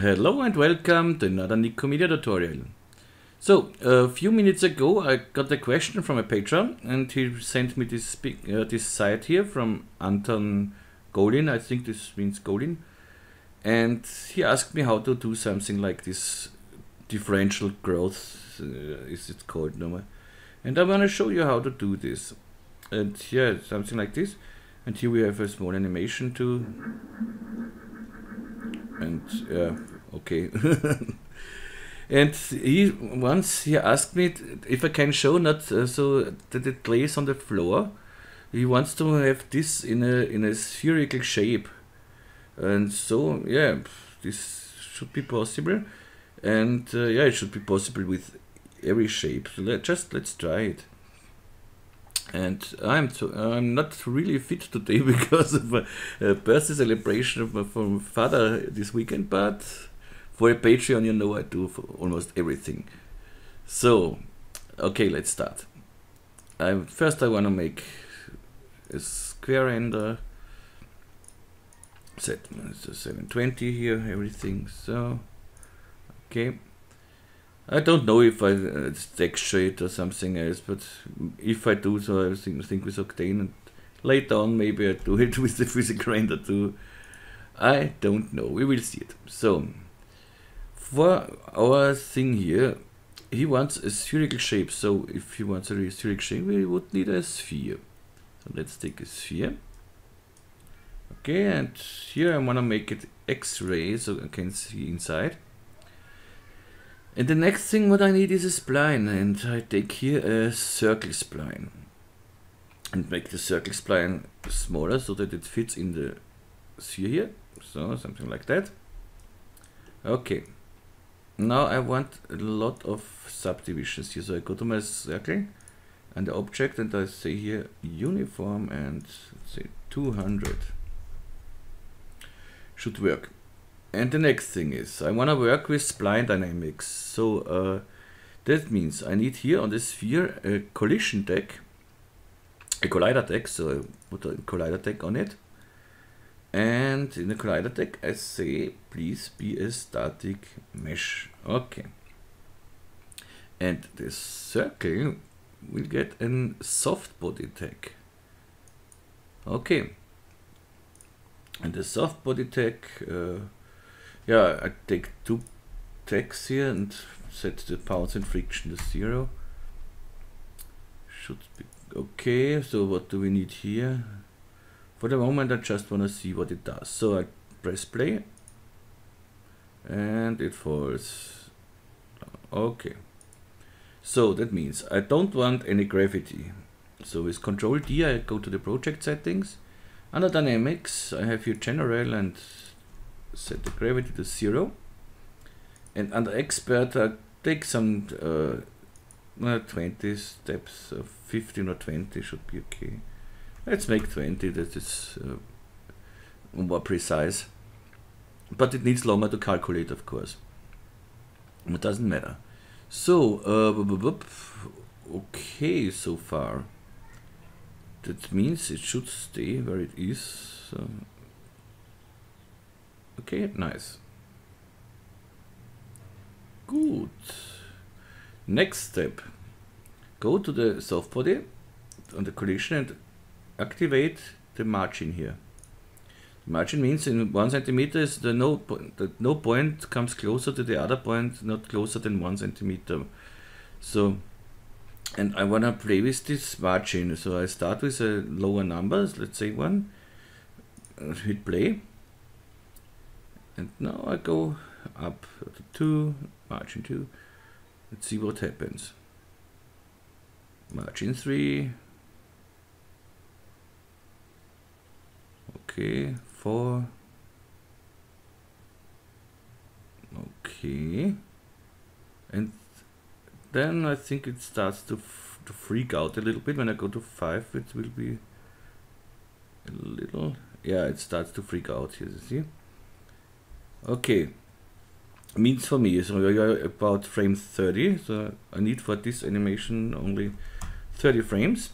Hello and welcome to another Nikomedia tutorial. So, a few minutes ago I got a question from a patron and he sent me this uh, this site here from Anton Golin, I think this means Golin. And he asked me how to do something like this differential growth, uh, is it called now? And I'm gonna show you how to do this. And yeah, something like this. And here we have a small animation to and yeah, okay. and he once he asked me if I can show not uh, so that it lays on the floor. He wants to have this in a in a spherical shape, and so yeah, this should be possible, and uh, yeah, it should be possible with every shape. So let just let's try it and I'm to, I'm not really fit today because of a, a birthday celebration from father this weekend. But for a Patreon, you know I do almost everything. So, okay, let's start. I first I want to make a square render. Set 720 here, everything. So, okay. I don't know if I uh, texture it or something else, but if I do so, I think, think with Octane, and later on maybe I do it with the physical render too. I don't know. We will see it. So, for our thing here, he wants a spherical shape. So, if he wants a spherical shape, we would need a sphere. So, let's take a sphere. Okay, and here I want to make it X-ray so I can see inside. And the next thing what I need is a spline and I take here a circle spline and make the circle spline smaller so that it fits in the sphere here. So something like that. Okay. Now I want a lot of subdivisions here. So I go to my circle and the object and I say here uniform and say 200 should work. And the next thing is, I want to work with spline dynamics. So uh, that means I need here on the sphere a collision deck, a collider deck, so I put a collider deck on it. And in the collider deck, I say, please be a static mesh. Okay. And the circle will get a soft body tag. Okay. And the soft body tag uh, yeah, äh, I take two tags here and set the bounce and friction to zero. Should be okay. So what do we need here? For the moment, I just want to see what it does. So I press play and it falls. Okay. So that means I don't want any gravity. So with Control D, I go to the project settings. Under Dynamics, I have here General and set the gravity to zero. And under expert, uh, take some uh, 20 steps, uh, 15 or 20 should be okay. Let's make 20, that is uh, more precise. But it needs longer to calculate, of course. It doesn't matter. So, uh, okay so far. That means it should stay where it is. So Okay, nice. Good. Next step. Go to the soft body on the collision and activate the margin here. The margin means in one centimeter is the no that no point comes closer to the other point, not closer than one centimeter. So, and I wanna play with this margin. So I start with a lower number, let's say one. Uh, hit play and now I go up to 2, margin 2. Let's see what happens. Margin 3. Okay, 4. Okay. And then I think it starts to, to freak out a little bit. When I go to 5, it will be a little... Yeah, it starts to freak out here, you see? Okay. Means for me, so we are about frame 30, so I need for this animation only 30 frames.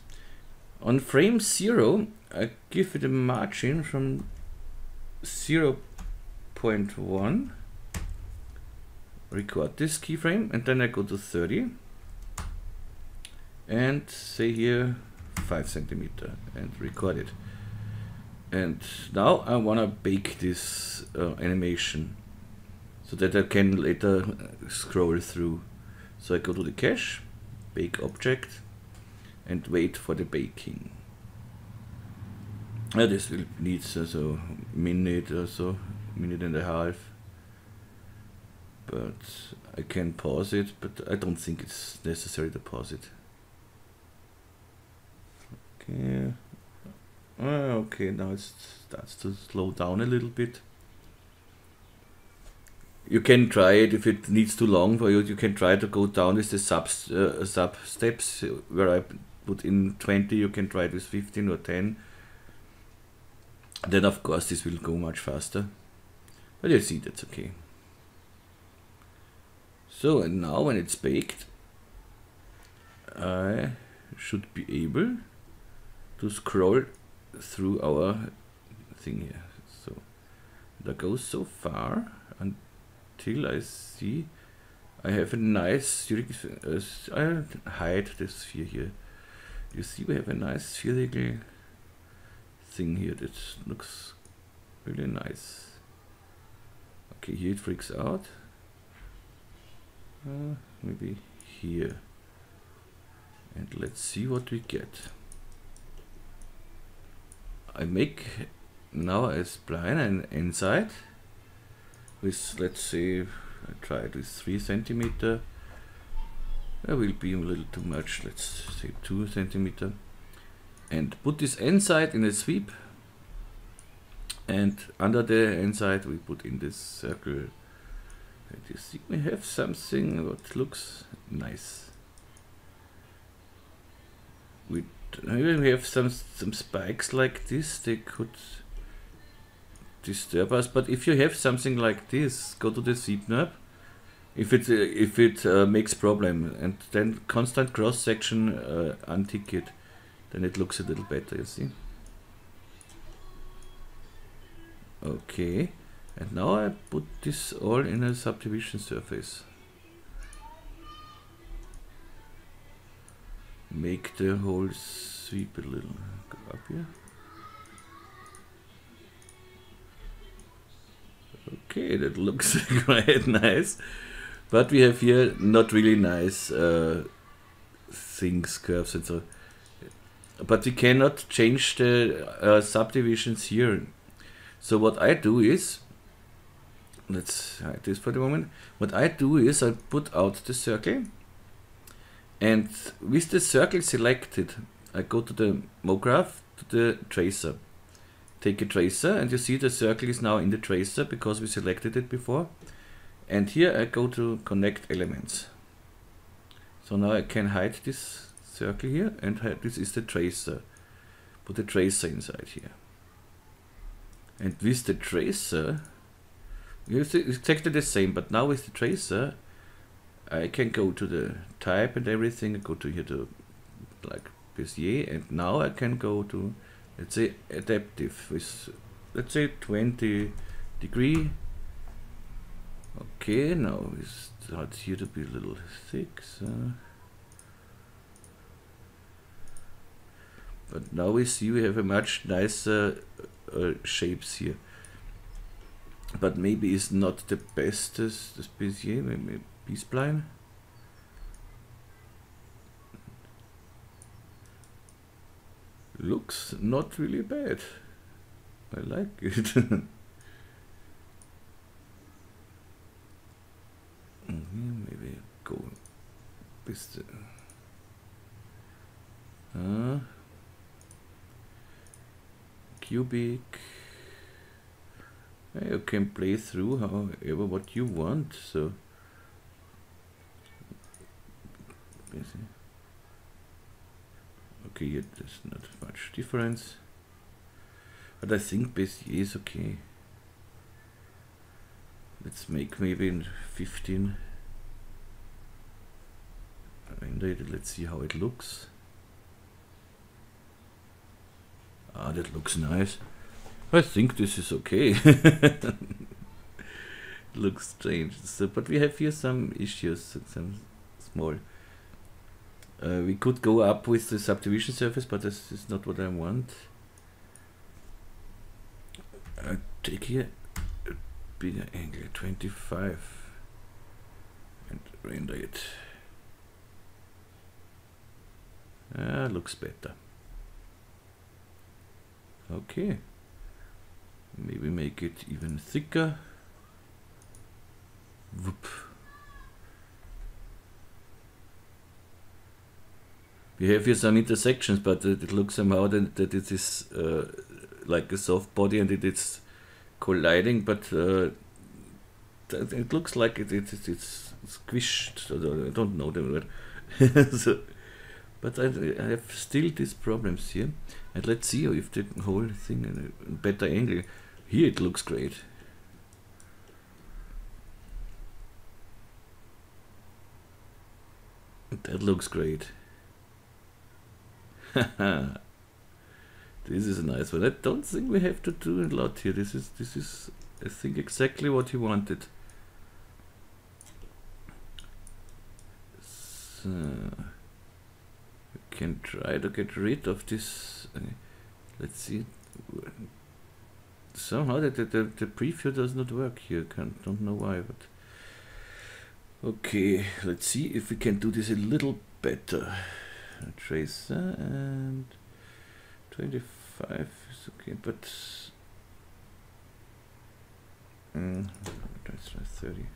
On frame 0, I give it a margin from 0 0.1 record this keyframe and then I go to 30 and say here 5 centimeter and record it and now I want to bake this uh, animation so that I can later scroll through. So I go to the cache bake object and wait for the baking. Uh, this will need uh, so minute or so minute and a half. But I can pause it but I don't think it's necessary to pause it. Okay uh, okay, now it starts to slow down a little bit. You can try it if it needs too long for you. You can try to go down with the sub uh, sub steps where I put in 20. You can try it with 15 or 10. Then of course this will go much faster. But you see that's okay. So and now when it's baked, I should be able to scroll through our thing here. So that goes so far until I see I have a nice uh, I'll hide this sphere here. You see we have a nice spherical thing here that looks really nice. Okay, here it freaks out. Uh, maybe here. And let's see what we get. I make now a spline and inside with let's say I try it with three centimeter. That will be a little too much let's say two centimeter. And put this inside in a sweep. And under the inside we put in this circle. And you see we have something what looks nice. With maybe we have some some spikes like this they could disturb us but if you have something like this go to the knob if it uh, if it uh, makes problem and then constant cross section uh, untick it then it looks a little better you see. Okay and now I put this all in a subdivision surface make the whole sweep a little go up here. Okay, that looks quite nice. But we have here not really nice uh, things, curves and so. But we cannot change the uh, subdivisions here. So what I do is, let's hide this for the moment. What I do is I put out the circle and with the circle selected, I go to the MoGraph, to the tracer. Take a tracer and you see the circle is now in the tracer because we selected it before. And here I go to connect elements. So now I can hide this circle here and this is the tracer. Put the tracer inside here. And with the tracer, it's exactly the same, but now with the tracer, I can go to the type and everything, go to here to like Bezier and now I can go to let's say adaptive with let's say 20 degree. Okay now it starts here to be a little thick so. But now we see we have a much nicer uh, shapes here. But maybe it's not the best this, this Bezier maybe B-spline. Looks not really bad. I like it. Mm-hmm, maybe go with the uh, cubic you can play through however what you want so Okay, here there's not much difference. But I think Bezier is okay. Let's make maybe 15. Let's see how it looks. Ah, that looks nice. I think this is okay. It looks strange. So, but we have here some issues, some small. Uh, we could go up with the subdivision surface, but this is not what I want. Uh, take here a bigger angle, 25, and render it. Ah, looks better. Okay. Maybe make it even thicker. Whoop. We have here some intersections, but it looks somehow that, that it is uh, like a soft body and it is colliding, but uh, it looks like it, it, it it's squished. I don't know the word. so, but I, I, have still these problems here. And let's see if the whole thing in a better angle. Here it looks great. That looks great. this is a nice one. I don't think we have to do a lot here. This is this is I think exactly what he wanted. So we can try to get rid of this. Uh, let's see somehow the, the, the preview does not work here. Can't, don't know why, but okay. Let's see if we can do this a little better. Tracer and 25 is okay, but mm, let's try 30.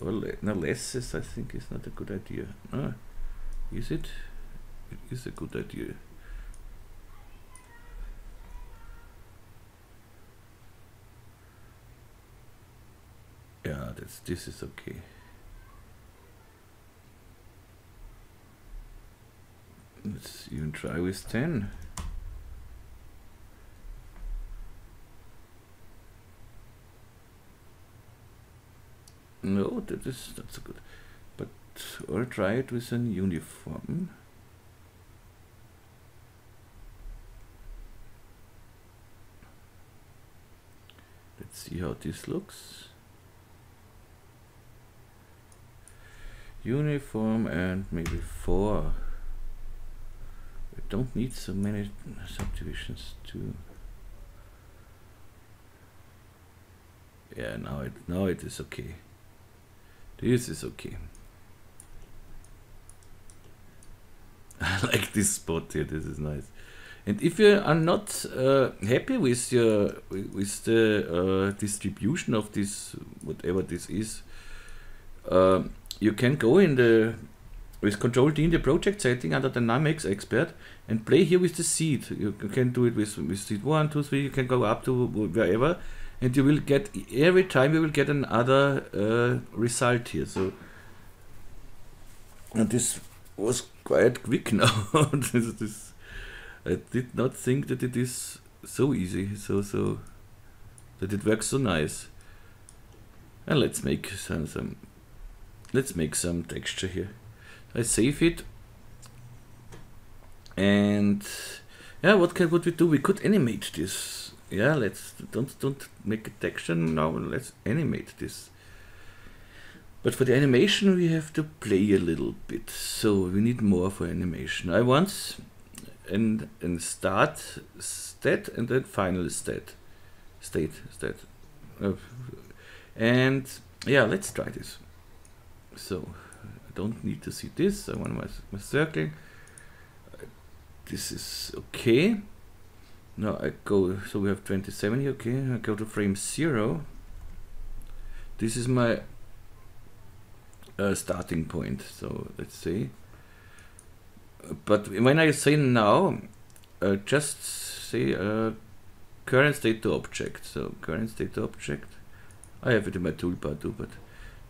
Well, no less is I think is not a good idea. No, is it? It is a good idea. Yeah, that's this is okay. Let's even try with 10. No, that is not so good. But or try it with an uniform. Let's see how this looks. uniform and maybe four. Don't need so many subdivisions too. Yeah, now it now it is okay. This is okay. I like this spot here. This is nice. And if you are not uh, happy with your with the uh, distribution of this whatever this is, uh, you can go in the with Control D in the project setting under Dynamics Expert and play here with the seed. You can do it with, with seed 1, 2, 3, you can go up to wherever and you will get, every time you will get another uh, result here. So, and this was quite quick now. this, this, I did not think that it is so easy, so, so, that it works so nice. And let's make some, some let's make some texture here. I save it. And yeah, what can what we do? We could animate this. Yeah, let's don't don't make a texture now. Let's animate this. But for the animation, we have to play a little bit. So we need more for animation. I want and and start state and then final state, state state, uh, and yeah, let's try this. So don't need to see this. I want my, my circle. This is okay. Now I go, so we have 27 here, okay. I go to frame 0. This is my uh, starting point, so let's say. But when I say now, uh, just say uh, current state to object. So current state to object. I have it in my toolbar too, but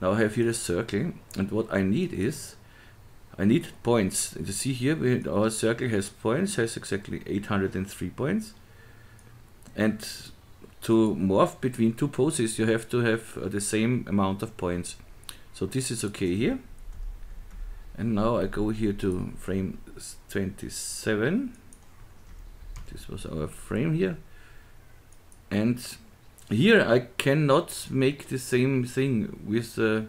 now I have here a circle and what I need is I need points. You see here our circle has points, has exactly 803 points. And to morph between two poses you have to have uh, the same amount of points. So this is okay here. And now I go here to frame 27. This was our frame here. And here I cannot make the same thing with the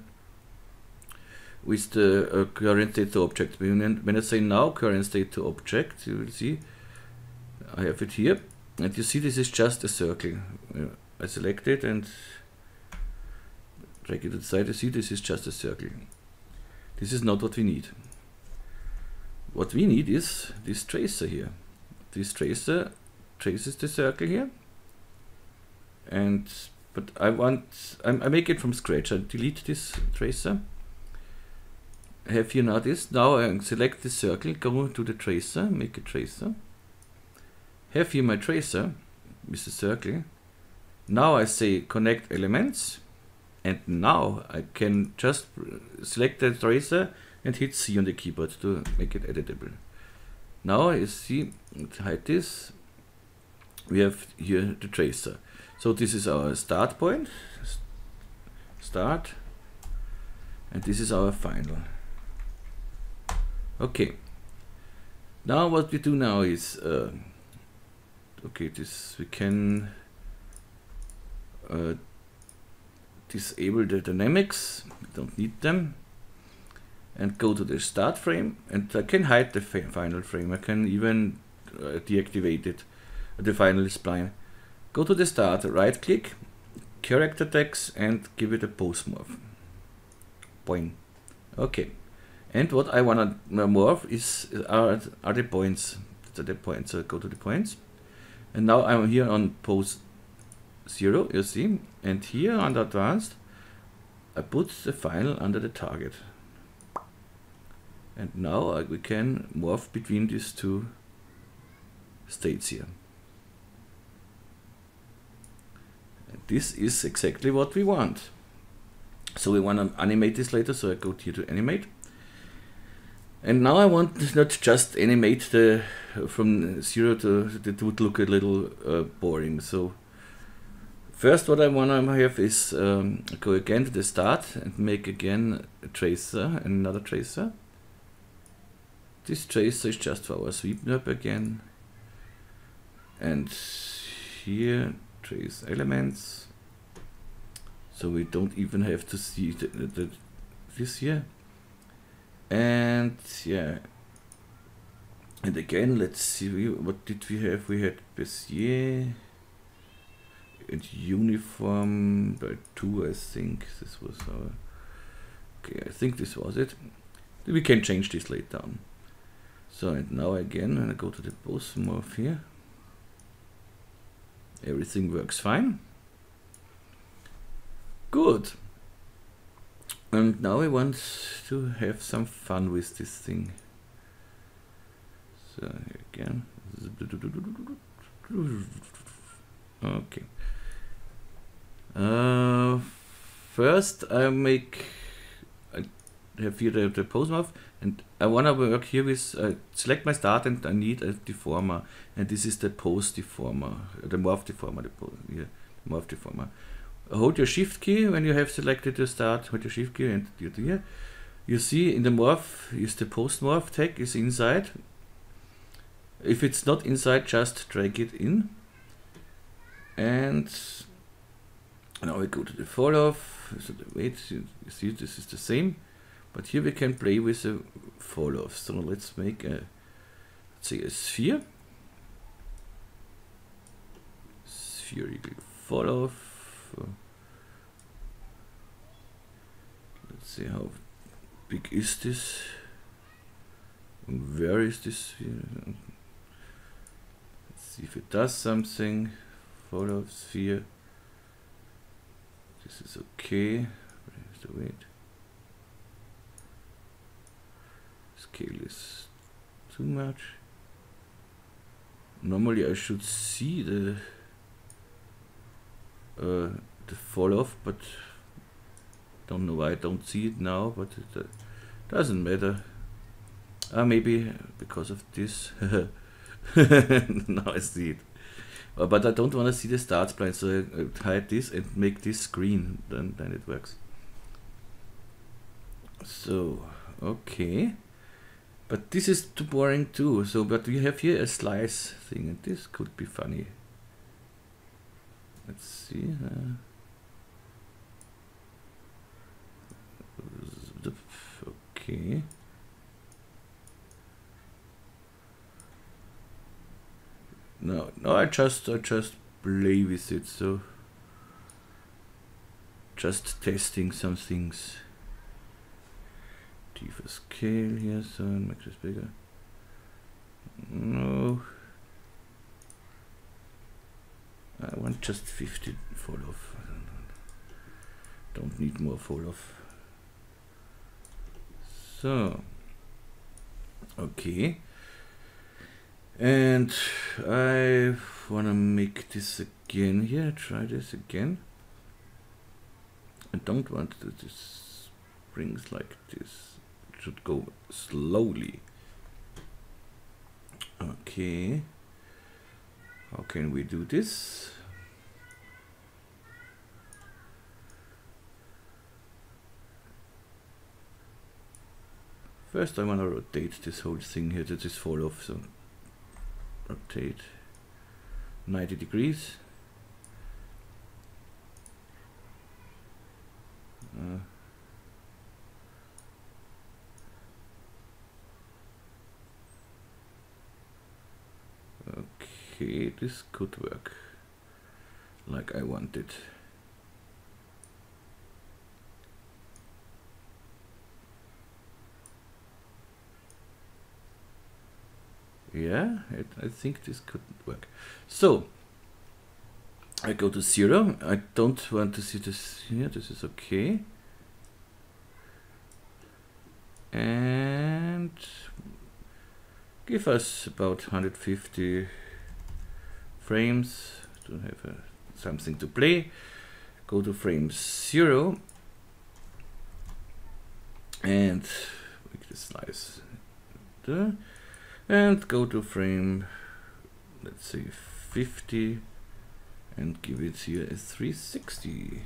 with the uh, current state to object. When, when I say now current state to object, you will see I have it here, and you see this is just a circle. Uh, I select it and drag it to the side. You see this is just a circle. This is not what we need. What we need is this tracer here. This tracer traces the circle here and but I want I, I make it from scratch. I delete this tracer. Have you noticed? now I select the circle go to the tracer make a tracer. Have here my tracer with the circle? Now I say connect elements and now I can just select the tracer and hit C on the keyboard to make it editable. Now you see hide this. We have here the tracer so this is our start point, start, and this is our final. Okay. Now what we do now is, uh, okay, this we can uh, disable the dynamics, we don't need them, and go to the start frame, and I can hide the final frame, I can even uh, deactivate it, the final spline. Go to the start, right click, character tags and give it a pose morph. Boing. Okay. And what I want to uh, morph is are, are the points. are the points. So go to the points. And now I'm here on pose 0, you see. And here under advanced, I put the final under the target. And now uh, we can morph between these two states here. This is exactly what we want. So we want to animate this later, so I go here to animate. And now I want not just animate the from zero to it would look a little uh, boring. So first what I want to have is um, go again to the start and make again a tracer and another tracer. This tracer is just for our sweep nub again. And here trace elements. So we don't even have to see the, the, this here. And yeah. And again let's see what did we have? We had Bezier and uniform by two I think. This was our okay I think this was it. We can change this later on. So and now again when I go to the pose morph here Everything works fine. Good. And now I want to have some fun with this thing. So again. Okay. Uh, first I make I have here the, the pose and I want to work here with, uh, select my start and I need a deformer. And this is the post deformer, the morph deformer, the yeah, morph deformer. Hold your shift key when you have selected your start, hold your shift key and do here. You see in the morph is the pose morph tag is inside. If it's not inside, just drag it in. And now we go to the fall off. So the weight, you see this is the same. But here we can play with the fall off. So let's make a, let's say a sphere. Spherical fall off. Let's see how big is this? Where is this? Let's see if it does something. Fall off sphere. This is okay. Is the weight? Scale is too much. Normally I should see the uh, the fall off, but don't know why I don't see it now, but it uh, doesn't matter. Ah, maybe because of this. now I see it. Uh, but I don't want to see the start spline, so I, I hide this and make this green, then, then it works. So, okay. But this is too boring too. So, but we have here a slice thing, and this could be funny. let's see. Uh, okay. No, no, I just, I just play with it, so just testing some things. Deeper scale here, so make this bigger. No. I want just 50 fall off. Don't need more fall off. So, okay. And I want to make this again here, try this again. I don't want to this springs like this. Should go slowly. Okay. How can we do this? First I want to rotate this whole thing here to this fall off, so rotate 90 degrees. Uh, okay, this could work like I wanted. Yeah, it, I think this could work. So, I go to zero. I don't want to see this here. This is okay. And give us about 150 frames to have uh, something to play. Go to frame zero. And make the slice and go to frame let's say 50 and give it here a 360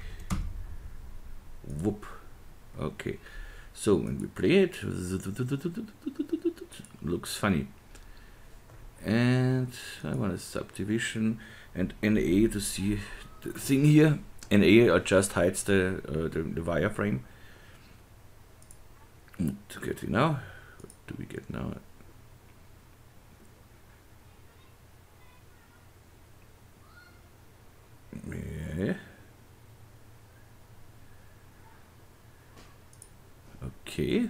whoop. Okay. So when we play it looks funny and I want a subdivision and NA to see the thing here. NA just hides the, uh, the, the wireframe to get it now. What do we get now? Yeah. Okay,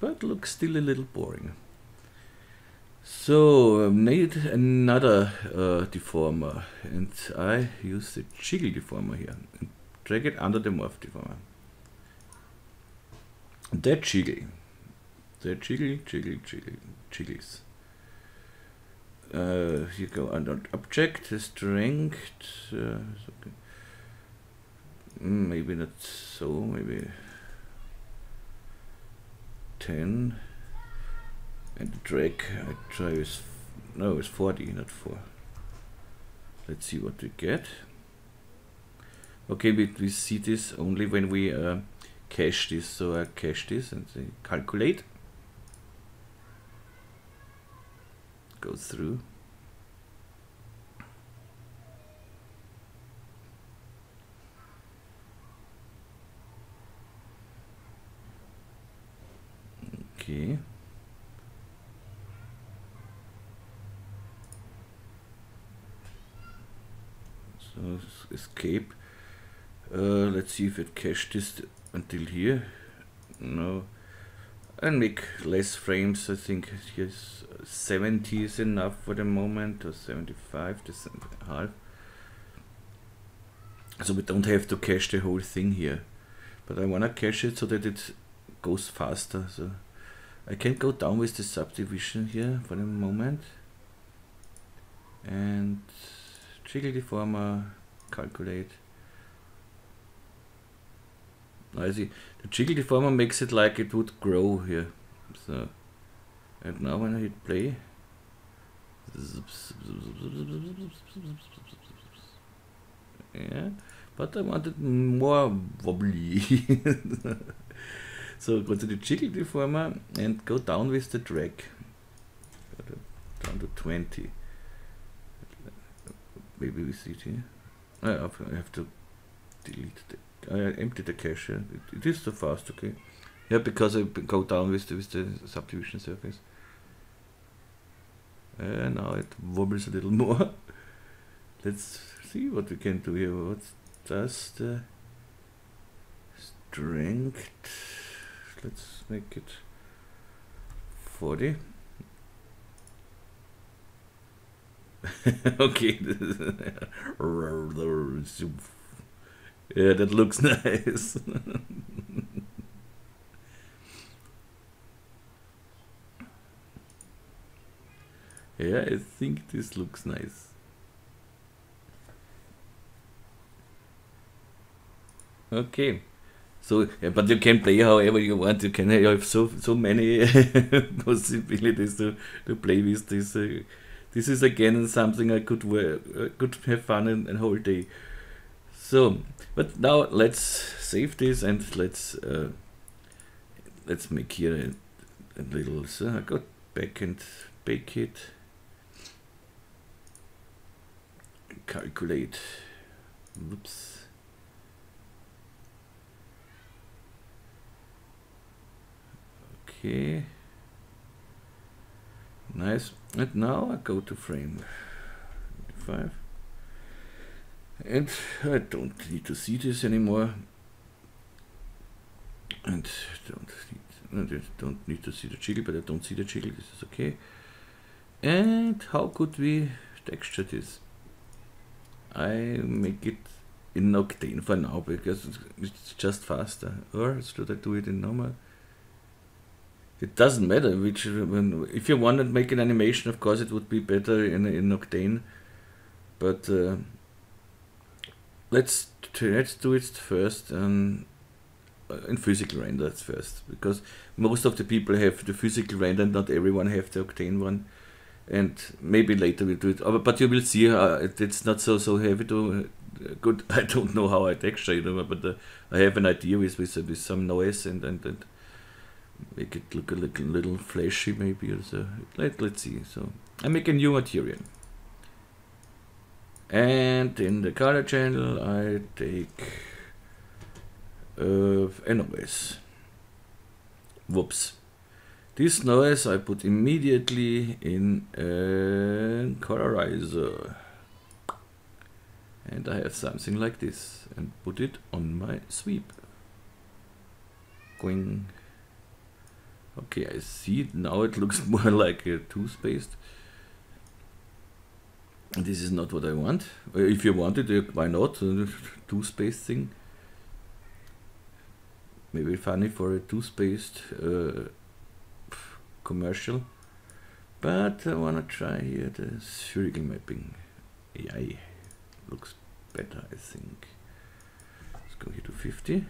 but looks still a little boring. So um, need another uh, deformer and I use the jiggle deformer here and drag it under the morph deformer. That jiggle, that jiggle, jiggle, jiggle, jiggles uh, you go under object strength uh, okay. Mm, maybe not so maybe 10 and the drag I try with no it's 40 not 4 let's see what we get. Okay we, we see this only when we uh, cache this so I cache this and calculate. Go through. Okay. So escape. Uh, let's see if it cached this until here. No. And make less frames I think. Here's 70 is enough for the moment or 75 to half. So we don't have to cache the whole thing here. But I wanna cache it so that it goes faster so. I can go down with the subdivision here for the moment. And jiggle deformer calculate I see. The jiggle deformer makes it like it would grow here. So, and now when I hit play, yeah, but I wanted more wobbly. so go to the jiggle deformer and go down with the drag. Down to 20. Maybe we see it here. I have, to delete the I empty the cache. It, is so fast, okay. Yeah, because I go down with the, with the subdivision surface. And now it wobbles a little more. Let's see what we can do here. What does the uh, strength? Let's make it 40. okay. yeah, that looks nice. yeah, I think this looks nice. Okay. So, but you can play however you want. You can have so so many possibilities to, to play with this. Uh, this is again something I could wear, uh, could have fun in, a whole day. So, but now let's save this and let's uh, let's make here a, a little. So I got back and bake it. Calculate. Whoops. Okay. Nice. And now I go to frame 5. And I don't need to see this anymore. And don't need, don't need to see the jiggle, but I don't see the jiggle. This is okay. And how could we texture this? I make it in Octane for now because it's just faster. Or should I do it in normal? It doesn't matter which if you want to make an animation of course it would be better in in Octane but uh, let's let's do it first um, in physical render first because most of the people have the physical render and not everyone have the Octane one. And maybe later we'll do it oh, but you will see uh, it, it's not so so heavy to uh, good. I don't know how I texture it but uh, I have an idea with with, with some noise and and, and make it look a little, little flashy maybe or so. Let, let's see. So I make a new material. And in the color channel I take uh, noise. Whoops. This noise I put immediately in a colorizer. And I have something like this and put it on my sweep. Going Okay, I see it now. It looks more like a two-spaced. This is not what I want. Uh, if you want it, why not? Two-spaced thing. Maybe funny for a two-spaced uh, commercial. But I wanna try here the spherical mapping. AI looks better, I think. Let's go here to 50.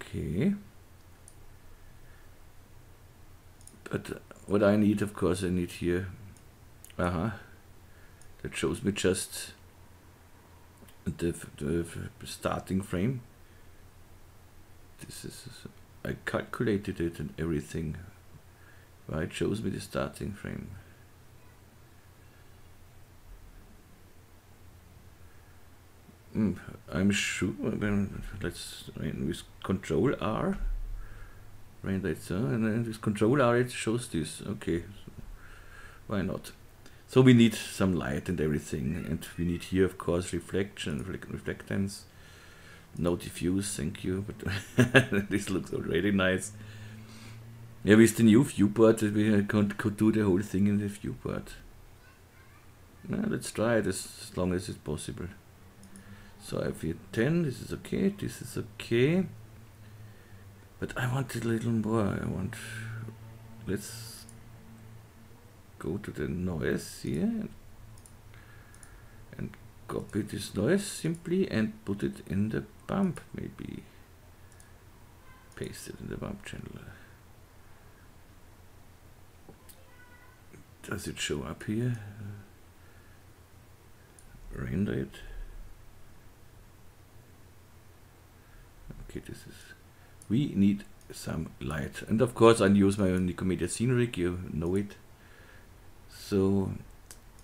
Okay. But what I need, of course, I need here, uh -huh, that shows me just the, the starting frame. This is, I calculated it and everything. Why it shows me the starting frame. Mm, I'm sure, let's, with Control R, right so and then this control area shows this. Okay so why not? So we need some light and everything and we need here of course reflection reflectance. No diffuse thank you but this looks already nice. Yeah with the new viewport we could, could do the whole thing in the viewport. Yeah, let's try it as, as long as it's possible. So I have here 10 this is okay this is okay but I want a little more. I want. Let's go to the noise here and copy this noise simply and put it in the bump maybe. Paste it in the bump channel. Does it show up here? Render it. Okay, this is we need some light. And of course I use my own Nikomedia scene rig, you know it. So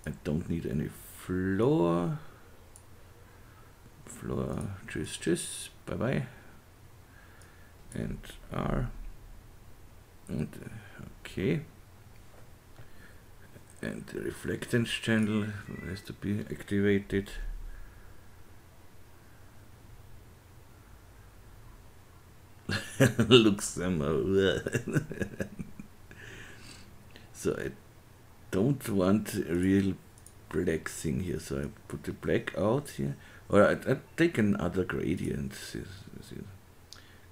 I don't need any floor. Floor, tschüss, tschüss, bye bye. And R. And okay. And the reflectance channel has to be activated. Looks uh, somehow. so I don't want a real black thing here, so I put the black out here. Or I, I take another gradient.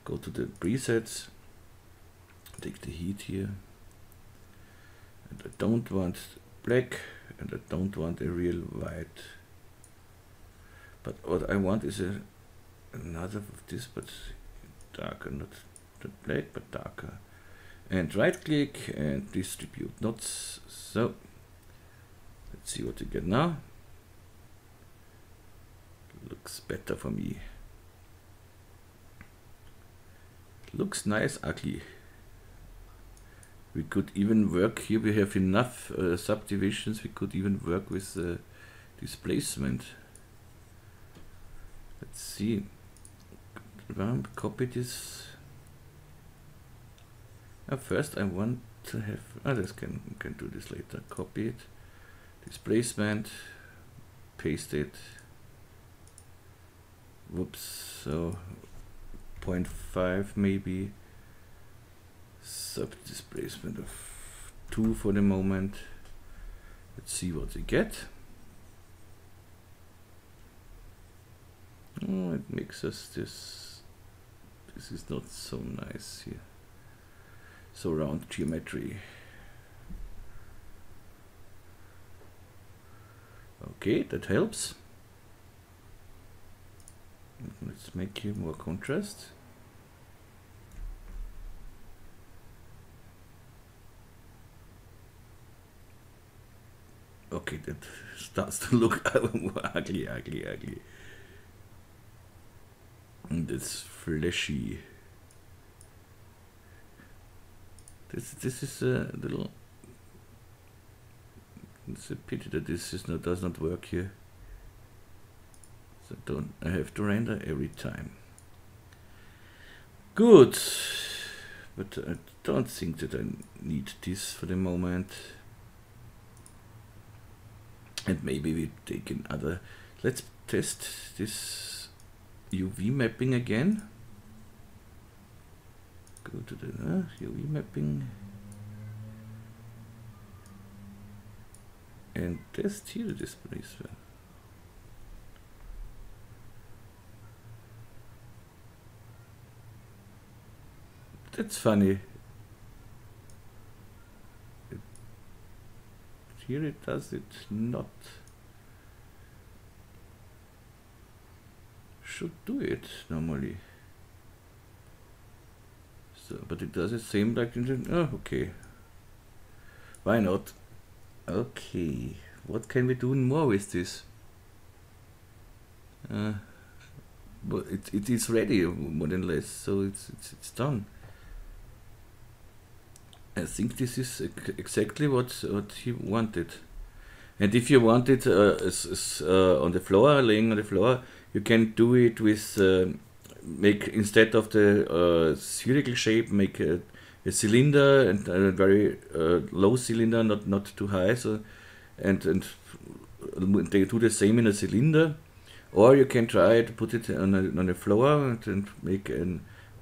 Go to the presets, take the heat here. And I don't want black and I don't want a real white. But what I want is a another of this, but darker, not, not black, but darker. And right click and distribute nodes. So let's see what we get now. Looks better for me. Looks nice, ugly. We could even work here, we have enough uh, subdivisions, we could even work with uh, displacement. Let's see. Copy this. Uh, first I want to have, others can, can do this later. Copy it, displacement, paste it. Whoops, so 0.5 maybe. Sub displacement of 2 for the moment. Let's see what we get. Oh, it makes us this. This is not so nice here. So round geometry. Okay, that helps. Let's make here more contrast. Okay, that starts to look ugly, ugly, ugly. And it's fleshy. This this is a little. It's a pity that this is not does not work here. So don't I have to render every time. Good, but I don't think that I need this for the moment. And maybe we take another. Let's test this UV mapping again. Go to the uh, UV mapping. And test here the displacement. That's funny. It, here it does it not. Should do it normally. So, but it does the seem like oh, okay. Why not? Okay, what can we do more with this? Uh, but it, it is ready more than less, so it's, it's, it's done. I think this is exactly what what he wanted. And if you want it uh, uh, on the floor, laying on the floor, you can do it with uh, make instead of the uh, spherical shape, make a, a cylinder and a very uh, low cylinder, not not too high. So, and and they do the same in a cylinder, or you can try to put it on a on a floor and, and make an,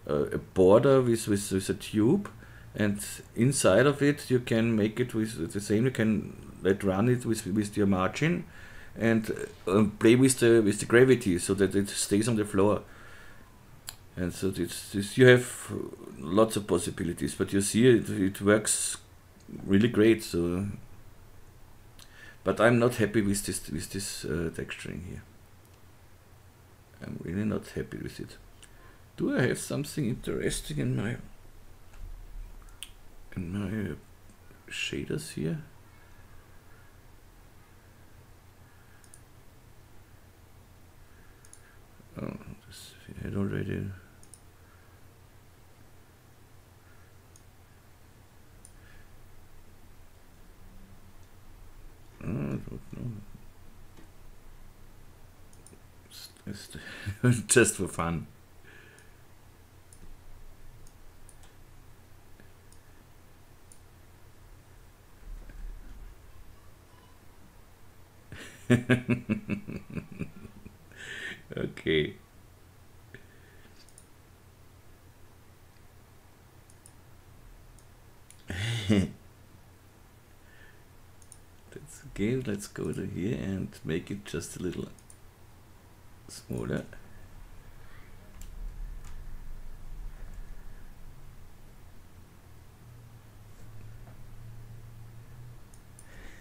uh, a border with, with with a tube. And inside of it you can make it with the same. You can let run it with with your margin and uh, play with the with the gravity so that it stays on the floor. And so this, this you have lots of possibilities but you see it, it works really great so but I'm not happy with this with this uh, texturing here. I'm really not happy with it. Do I have something interesting in my in my shaders here. Oh, this had already. I don't know. Just, just for fun. okay. That's okay, let's go to here and make it just a little smaller.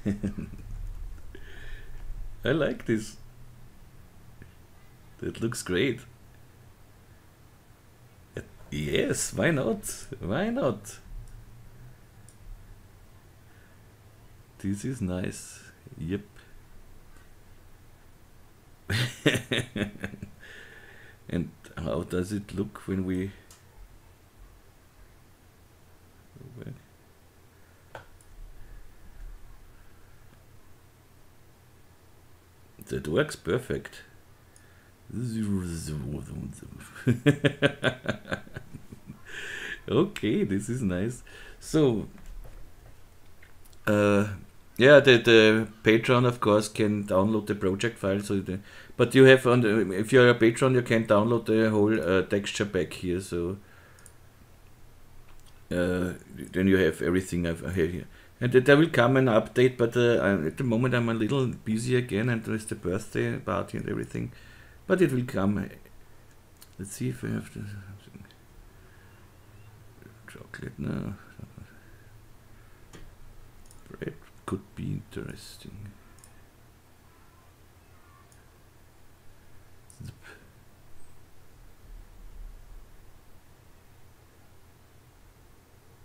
I like this. That looks great. Yes, why not? Why not? This is nice. Yep. and how does it look when we that works perfect okay this is nice. So uh yeah the the patron of course can download the project file so the, but you have on the, if you're a patron you can download the whole uh, texture pack here so uh, then you have everything I've, here. And there will come an update but uh, at the moment I'm a little busy again and there's the birthday party and everything but it will come. Let's see if I have to chocolate no. Bread could be interesting.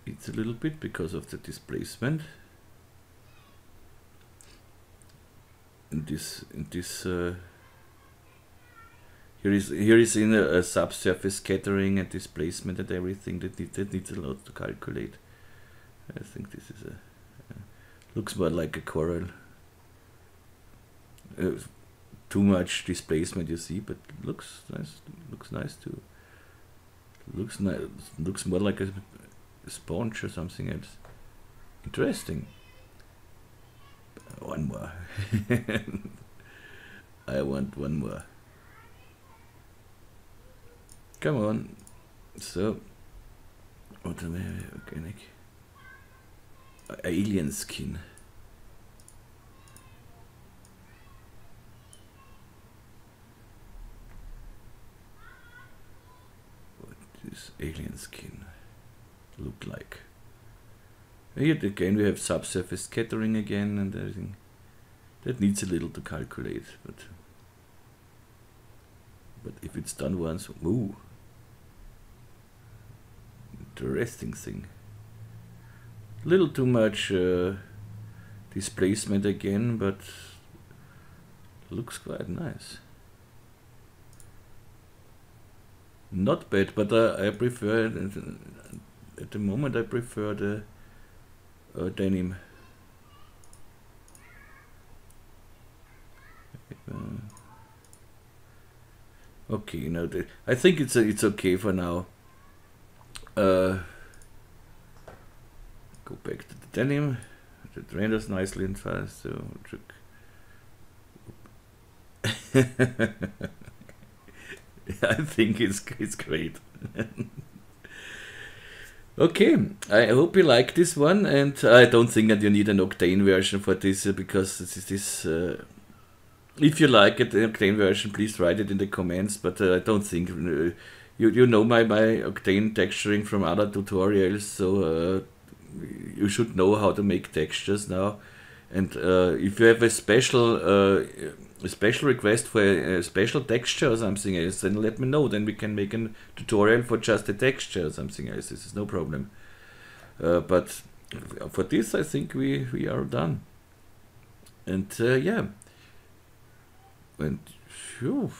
It's a little bit because of the displacement. In this in this uh, here is here is in a, a, subsurface scattering and displacement and everything that, that needs a lot to calculate I think this is a uh, looks more like a coral uh, too much displacement you see but looks nice looks nice too looks nice looks more like a sponge or something else. Interesting. One more. I want one more. Come on. So, organic? Alien skin. What is alien skin? look like. Here again we have subsurface scattering again and everything. That needs a little to calculate, but but if it's done once, ooh, interesting thing. Little too much uh, displacement again, but looks quite nice. Not bad, but uh, I prefer at the moment I prefer the uh, denim. Uh, okay, you know, I think it's a, it's okay for now. Uh, go back to the denim. It renders nicely and fast, so I think it's it's great. Okay, I hope you like this one, and I don't think that you need an Octane version for this uh, because this is this. Uh, if you like it, the Octane version, please write it in the comments. But uh, I don't think uh, you you know my my Octane texturing from other tutorials, so uh, you should know how to make textures now. And uh, if you have a special a special request for a, a, special texture or something else, then let me know. Then we can make a tutorial for just a texture or something else. This is no problem. Uh, but for this, I think we we are done. And uh, yeah, and phew,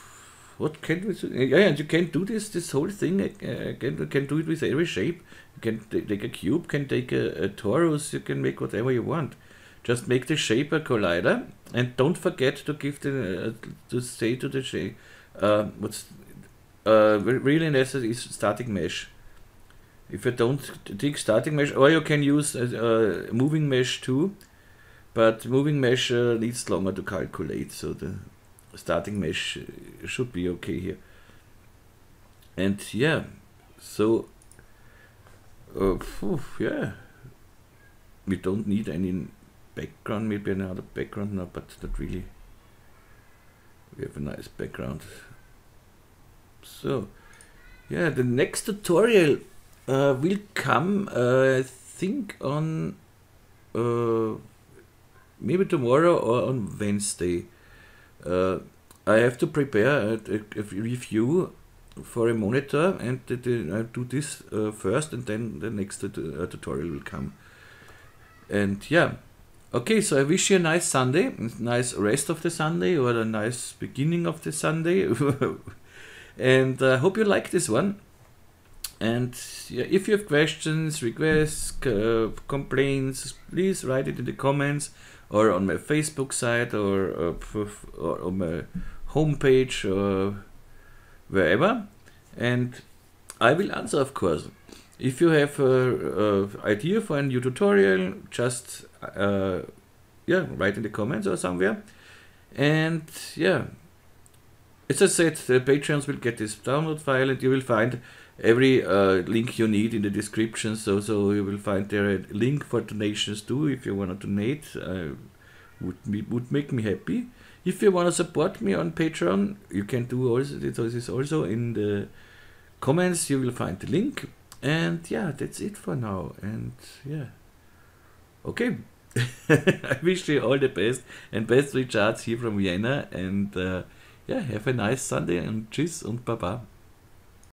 what can we? Do? Yeah, and you can do this this whole thing again. You can do it with every shape. You can take a cube, can take a, a torus. You can make whatever you want. Just make the shape a collider and don't forget to give the uh, to say to the shape uh, what's uh, really necessary is static mesh. If you don't take static mesh, or you can use a, a moving mesh too, but moving mesh uh, needs longer to calculate, so the static mesh should be okay here. And yeah, so uh, yeah, we don't need any background, maybe another background now, but not really. We have a nice background. So, yeah, the next tutorial uh, will come, uh, I think, on uh, maybe tomorrow or on Wednesday. Uh, I have to prepare a, a, a, review for a monitor and I do this uh, first and then the next tutorial will come. And yeah, okay, so I wish you a nice Sunday, nice rest of the Sunday or a nice beginning of the Sunday. and I uh, hope you like this one. And yeah, if you have questions, requests, uh, complaints, please write it in the comments or on my Facebook site or, uh, or on my homepage or wherever. And I will answer, of course. If you have an idea for a new tutorial, just uh, yeah, write in the comments or somewhere. And yeah, as I said, the Patreons will get this download file and you will find every uh, link you need in the description. So, so you will find there a link for donations too if you want to donate. Uh, would be, would make me happy. If you want to support me on Patreon, you can do also this also in the comments. You will find the link. And yeah, that's it for now. And yeah, okay. I wish you all the best and best regards here from Vienna. And uh, yeah, have a nice Sunday and tschüss und baba.